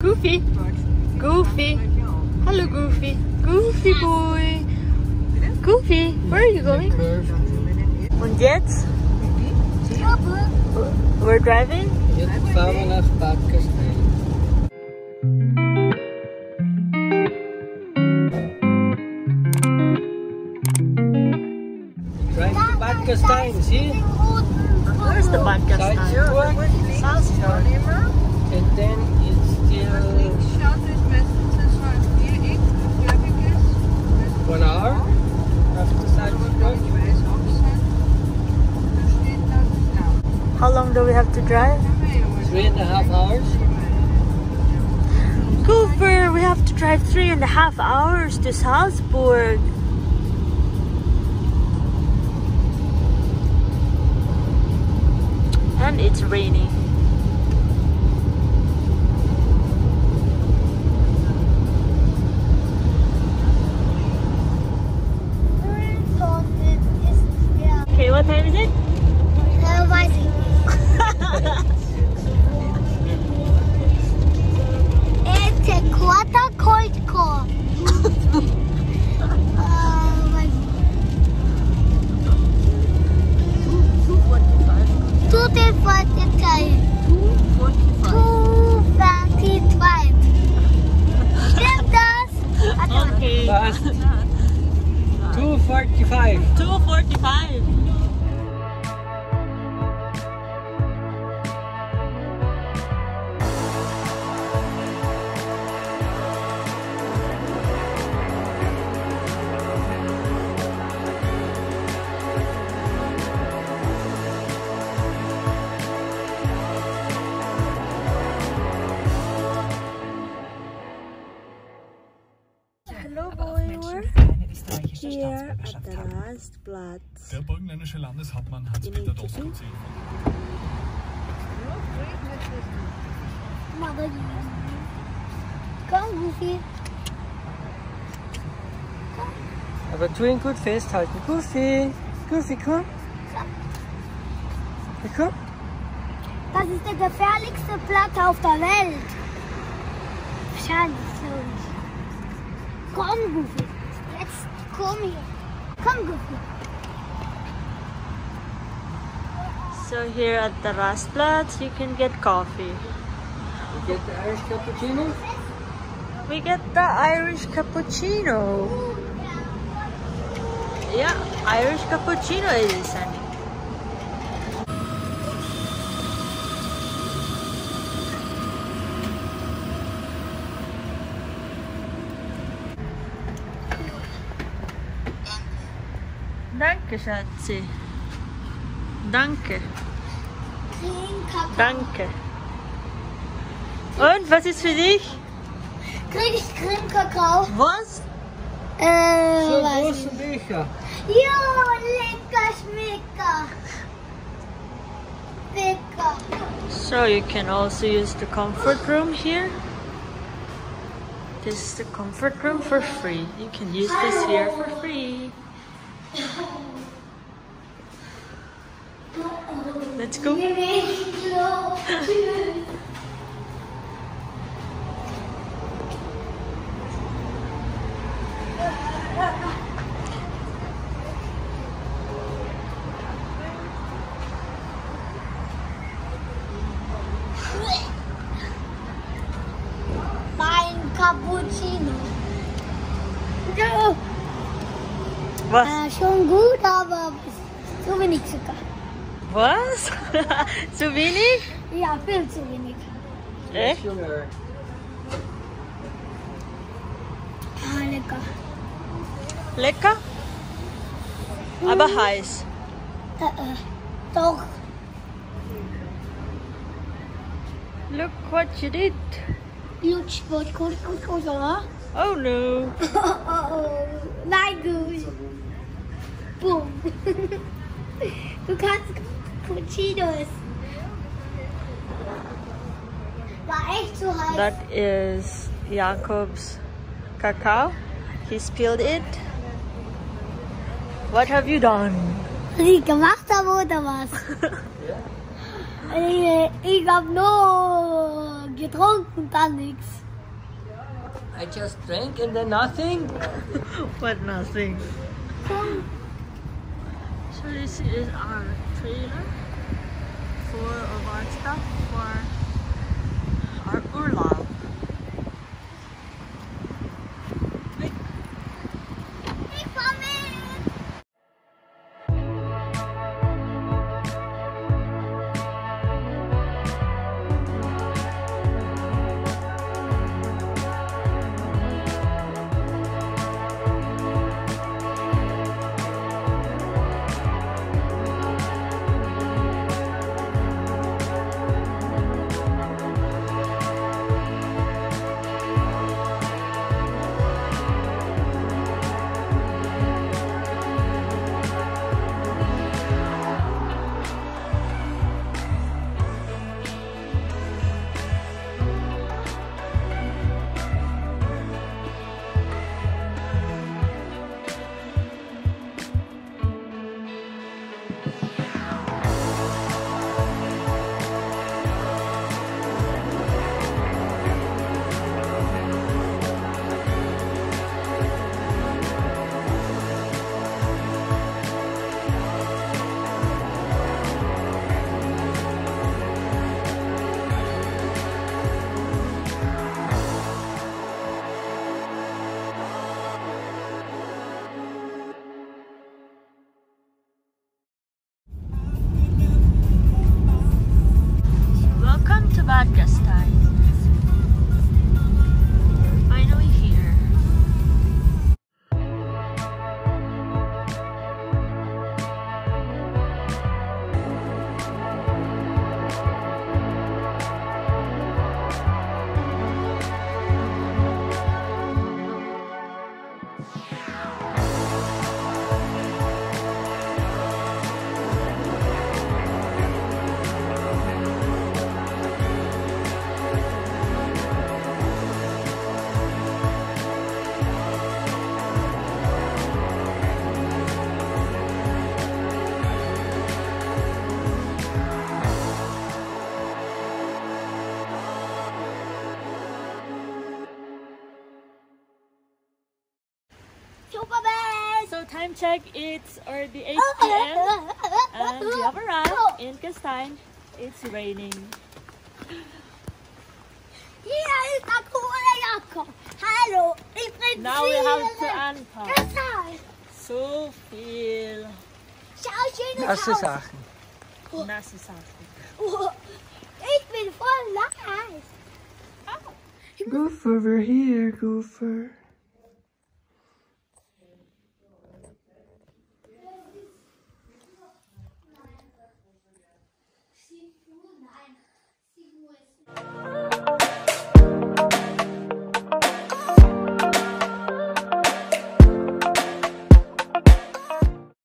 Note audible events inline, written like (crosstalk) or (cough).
Goofy. Goofy. Hello, Goofy. Goofy boy. Goofy, where are you going? Und jetzt? We're driving? Jetzt fahren wir nach Bad Gastein. Pakistan, see? Where's the podcast Salzburg, Salzburg. Drive three and a half hours to Salzburg. And it's raining. 245. 245. the Rastplatz. Der burgenländische Landeshauptmann Hans-Peter Doskozil Mama, Komm, Goofy. Aber tu ihn gut festhalten. Goofy, Goofy, komm. Ja, komm. Das ist der gefährlichste Platz auf der Welt. Wahrscheinlich, glaube ich. Komm, Goofy. Jetzt komm hier. Komm, Goofy. So here at the Rastplatz, you can get coffee. You get the Irish cappuccino? We get the Irish cappuccino. Yeah, Irish cappuccino it is, Sandy. Danke, Schatzi. Danke, danke. Und was ist für dich? Krieg ich Creme Kakao? Was? Äh, So weiß große Becher. Jo, lecker Schmecker. Lecker. So you can also use the comfort room here. This is the comfort room for free. You can use this here for free. Let's go. Mein Cappuccino. Ja, Was? äh, schon gut, aber zu wenig Zucker. Was? (laughs) Zu wenig? Ja, viel zu wenig. Echt? Sugar. Ah, lecker. Lecker? Aber heiß. Äh, äh, doch. Look what you did. Lutsch, gut, gut, gut, gut, oder? Oh no. Oh, oh, oh. Nein, gut. Boom. (laughs) Du kannst Cappuccinos. War echt zu heiß. That is Jakob's cacao. He spilled it. What have you done? Was ich gemacht habe oder was? Ich hab nur getrunken, dann nix. I just drank and then nothing. (laughs) But nothing. So this is our trailer full of our stuff for Yeah. So time check, it's already 8 p.m. and we have arrived in Gastein. It's raining. Hier ist der coole Jakob. Hallo, ich Now we have to Ziele. unpack. Deshalb. So viel Schau, schönes Nasse Haus. Sachen. nasse Sachen. Ich bin voll nass. Goofer, we're here, Goofer.